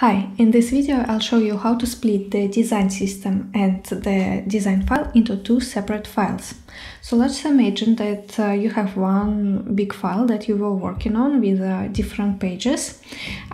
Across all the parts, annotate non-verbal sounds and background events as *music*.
Hi, in this video I'll show you how to split the design system and the design file into two separate files. So let's imagine that uh, you have one big file that you were working on with uh, different pages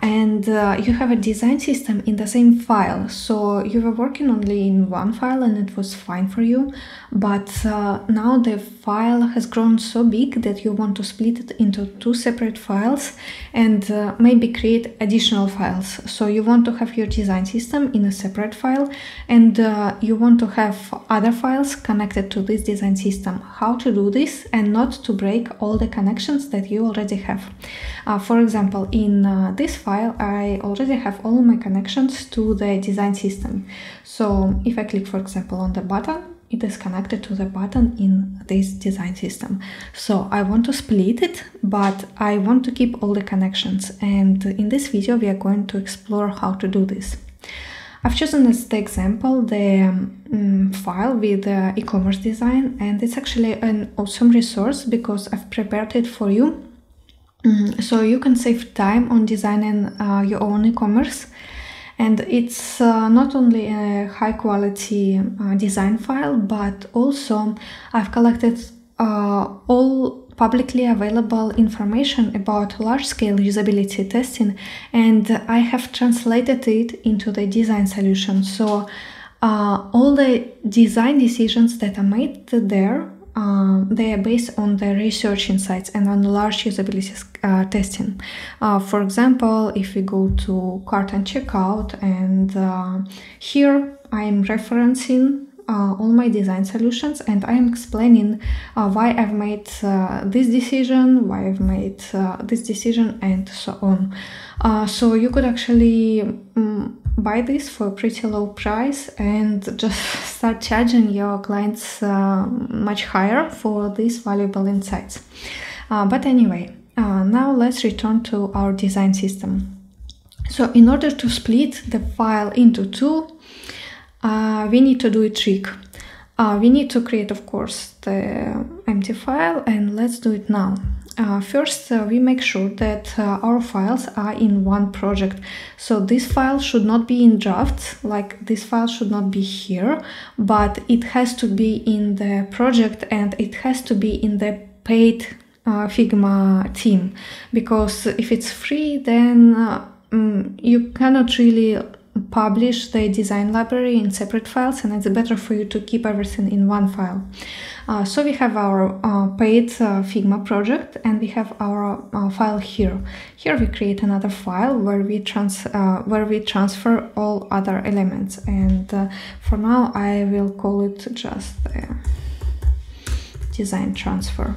and uh, you have a design system in the same file. So you were working only in one file and it was fine for you, but uh, now the file has grown so big that you want to split it into two separate files and uh, maybe create additional files. So you want to have your design system in a separate file and uh, you want to have other files connected to this design system. How to do this and not to break all the connections that you already have. Uh, for example, in uh, this file, I already have all my connections to the design system. So if I click, for example, on the button, it is connected to the button in this design system. So I want to split it, but I want to keep all the connections. And in this video, we are going to explore how to do this. I've chosen as the example the um, file with the e-commerce design and it's actually an awesome resource because I've prepared it for you. Um, so you can save time on designing uh, your own e-commerce and it's uh, not only a high quality uh, design file but also I've collected uh, all publicly available information about large-scale usability testing and I have translated it into the design solution. So uh, all the design decisions that are made there uh, they are based on the research insights and on large usability uh, testing. Uh, for example, if we go to cart and checkout, and uh, here I am referencing uh, all my design solutions and I am explaining uh, why I've made this decision, why I've made this decision and so on. So you could actually um, buy this for a pretty low price and just *laughs* start charging your clients uh, much higher for these valuable insights. but anyway, now let's return to our design system. So in order to split the file into two, uh, we need to do a trick. Uh, we need to create, of course, the empty file and let's do it now. Uh, first, uh, we make sure that uh, our files are in one project. So this file should not be in draft, like this file should not be here, but it has to be in the project and it has to be in the paid uh, Figma team. Because if it's free, then um, you cannot really publish the design library in separate files and it's better for you to keep everything in one file. Uh, so we have our uh, paid uh, Figma project and we have our uh, file here. Here we create another file where we, trans uh, where we transfer all other elements and for now I will call it just design transfer.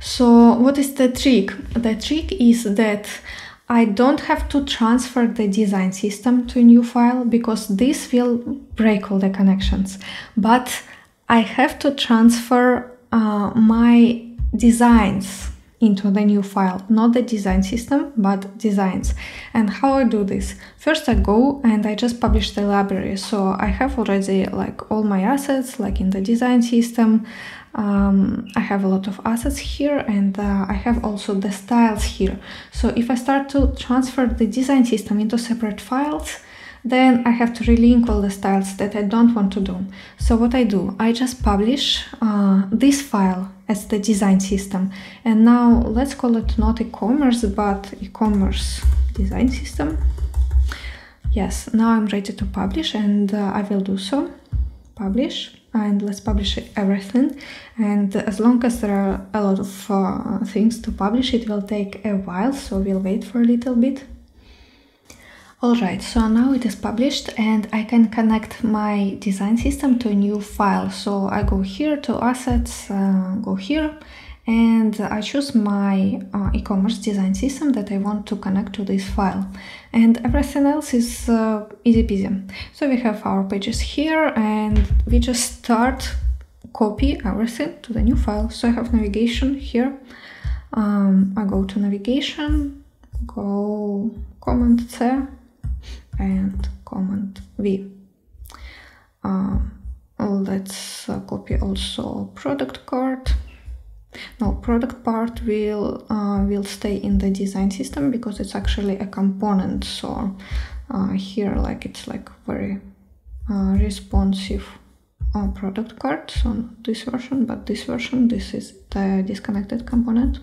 So what is the trick? The trick is that I don't have to transfer the design system to a new file because this will break all the connections. But I have to transfer uh, my designs into the new file, not the design system, but designs. And how I do this? First I go and I just publish the library. So I have already like all my assets, like in the design system, um, I have a lot of assets here and uh, I have also the styles here. So if I start to transfer the design system into separate files, then I have to relink all the styles that I don't want to do. So what I do, I just publish uh, this file as the design system. And now let's call it not e-commerce, but e-commerce design system. Yes, now I'm ready to publish and uh, I will do so. Publish and let's publish everything and as long as there are a lot of uh, things to publish it will take a while so we'll wait for a little bit Alright, so now it is published and I can connect my design system to a new file. So I go here to assets, uh, go here and I choose my uh, e-commerce design system that I want to connect to this file and everything else is uh, easy peasy. So we have our pages here and we just start copy everything to the new file. So I have navigation here. Um, I go to navigation, go Command C and Command V. Uh, let's uh, copy also product card. no product card will uh, will stay in the design system because it's actually a component so uh, here like it's like very uh, responsive uh, product card so this version but this version this is the disconnected component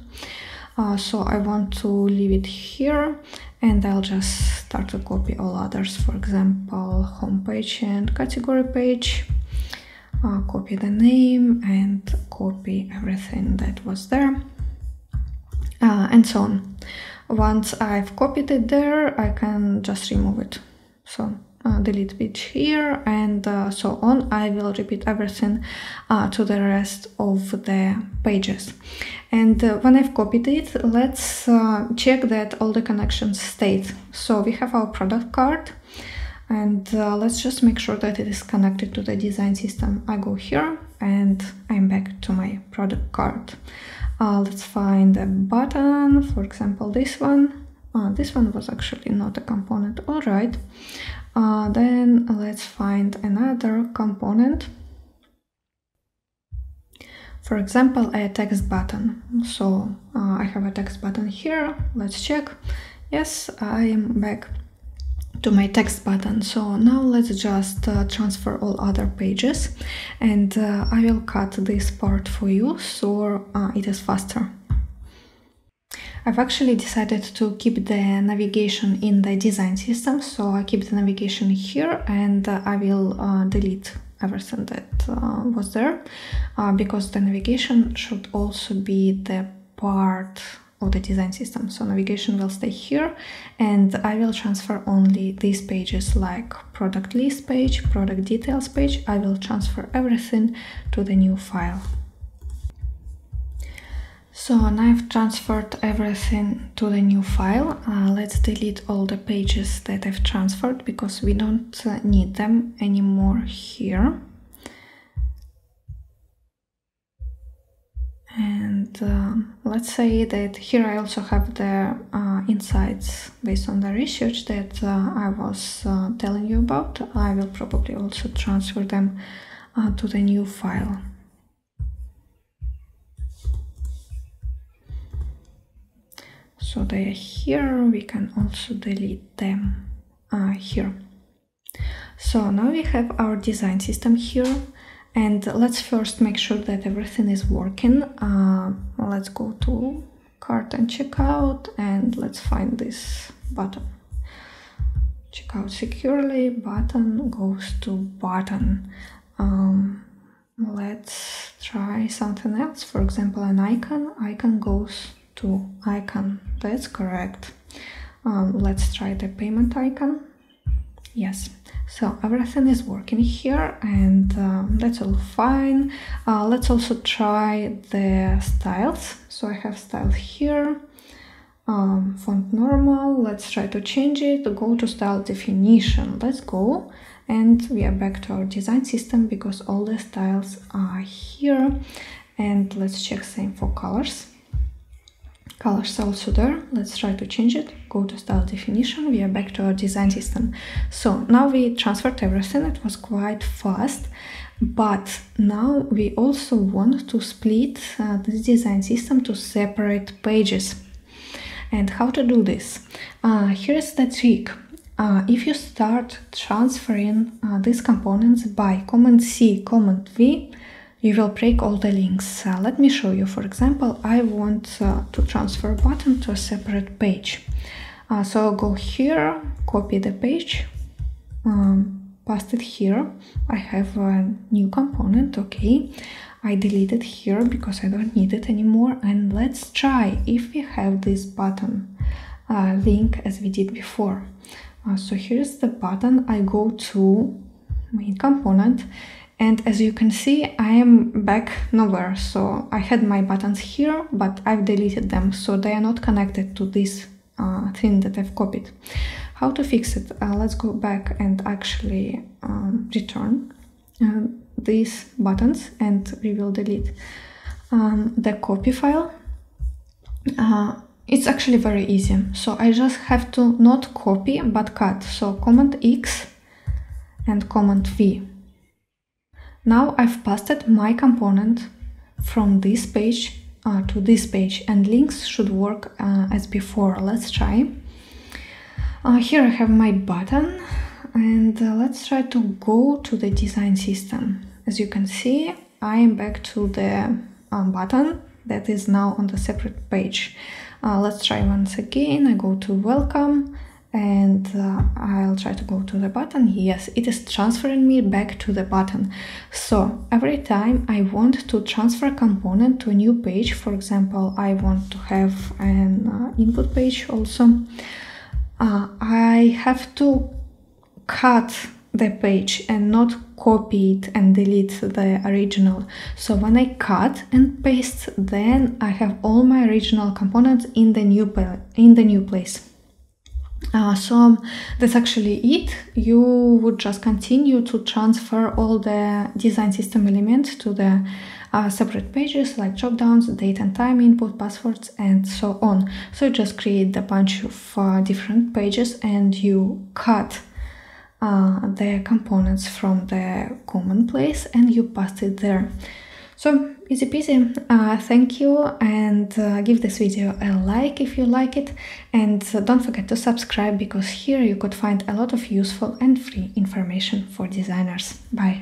uh, so I want to leave it here and I'll just start to copy all others. For example homepage and category page. Uh, copy the name and copy everything that was there. Uh, and so on. Once I've copied it there I can just remove it. So uh, delete page here and uh, so on. I will repeat everything uh, to the rest of the pages. And uh, when I've copied it let's uh, check that all the connections stayed. So we have our product card and uh, let's just make sure that it is connected to the design system. I go here and I'm back to my product card. Let's find a button for example this one. This one was actually not a component. All right uh, then let's find another component. For example, a text button. So uh, I have a text button here. Let's check. Yes, I am back to my text button. So now let's just uh, transfer all other pages and uh, I will cut this part for you so uh, it is faster. I've actually decided to keep the navigation in the design system, so I keep the navigation here and uh, I will uh, delete everything that uh, was there uh, because the navigation should also be the part of the design system. So navigation will stay here and I will transfer only these pages like product list page, product details page. I will transfer everything to the new file. So now I've transferred everything to the new file. Uh, let's delete all the pages that I've transferred because we don't uh, need them anymore here. And uh, let's say that here I also have the uh, insights based on the research that uh, I was uh, telling you about. I will probably also transfer them to the new file. So they are here we can also delete them uh, here. So now we have our design system here and let's first make sure that everything is working. Uh, let's go to cart and checkout and let's find this button. Checkout securely button goes to button. Um, let's try something else. For example an icon. Icon goes to icon. That's correct. Um, let's try the payment icon. Yes. So everything is working here and um, that's all fine. Uh, let's also try the styles. So I have styles here um, font normal. Let's try to change it. Go to style definition. Let's go. And we are back to our design system because all the styles are here. And let's check same for colors colors also there let's try to change it. Go to style definition. We are back to our design system. So now we transferred everything. It was quite fast. But now we also want to split uh, this design system to separate pages. And how to do this? Uh, here's the trick. Uh, if you start transferring uh, these components by command C, command V, you will break all the links. Uh, let me show you. For example, I want uh, to transfer button to a separate page. Uh, so I'll go here, copy the page, um, paste it here. I have a new component, okay. I delete it here because I don't need it anymore. And let's try if we have this button uh, link as we did before. Uh, so here's the button. I go to main component and as you can see, I am back nowhere. So I had my buttons here, but I've deleted them. So they are not connected to this uh, thing that I've copied. How to fix it? Uh, let's go back and actually um, return uh, these buttons and we will delete um, the copy file. Uh, it's actually very easy. So I just have to not copy but cut. So Command X and Command V now I've pasted my component from this page uh, to this page and links should work uh, as before. Let's try. Uh, here I have my button and uh, let's try to go to the design system. As you can see, I am back to the um, button that is now on the separate page. Uh, let's try once again. I go to welcome and uh, I'll try to go to the button. Yes, it is transferring me back to the button. So every time I want to transfer a component to a new page, for example, I want to have an uh, input page also, uh, I have to cut the page and not copy it and delete the original. So when I cut and paste, then I have all my original components in the new in the new place. Uh, so that's actually it. You would just continue to transfer all the design system elements to the uh, separate pages like dropdowns, date and time, input, passwords, and so on. So you just create a bunch of uh, different pages and you cut uh, the components from the common place and you paste it there. So easy peasy. Uh, thank you and uh, give this video a like if you like it and uh, don't forget to subscribe because here you could find a lot of useful and free information for designers. Bye.